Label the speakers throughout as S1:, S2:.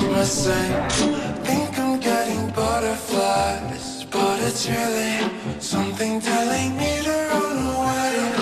S1: all the same Think I'm getting butterflies But it's really something telling me to run away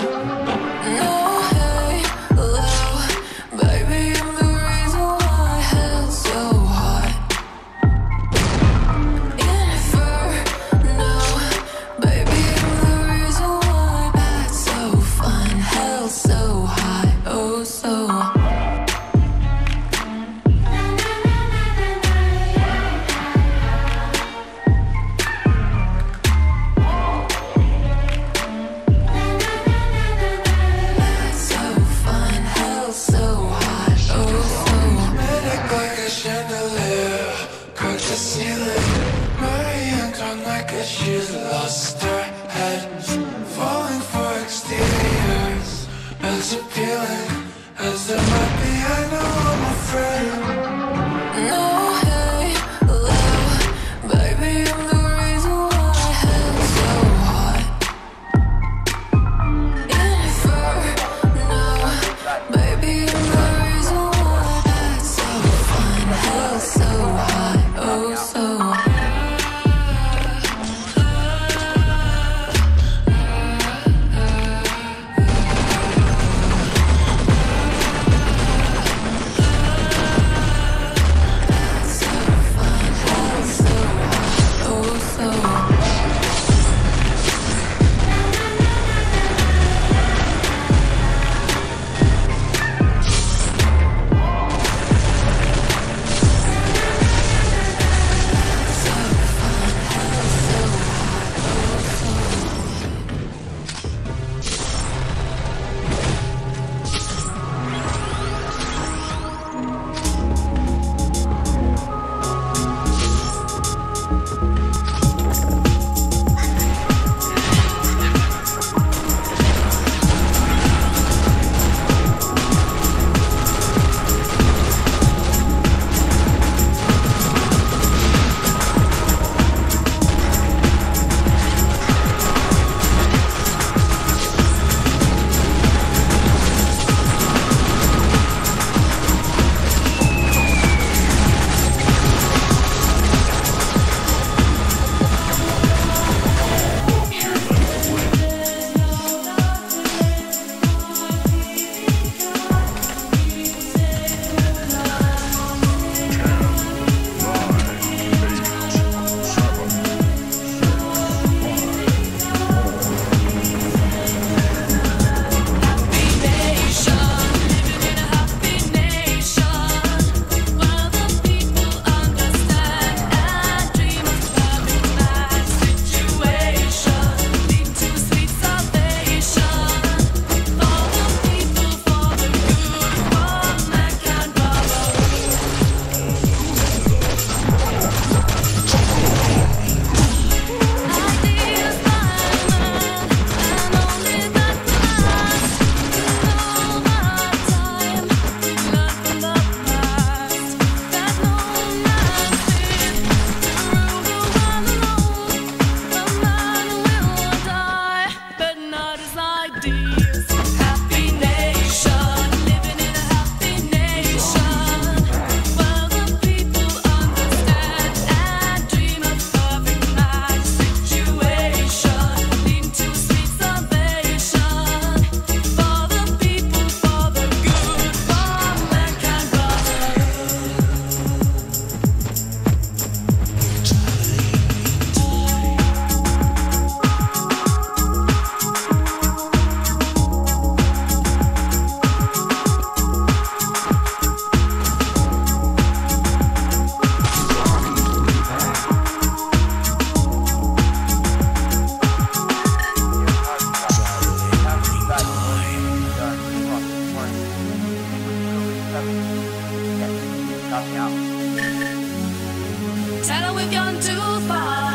S1: that she's lost her head Falling for exteriors As appealing as there might be I know I'm
S2: afraid. Tell me we've gone too far.